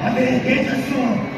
Até que